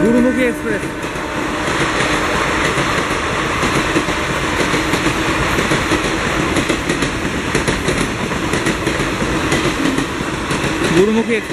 ゴルモケース。ゴルノゲエス。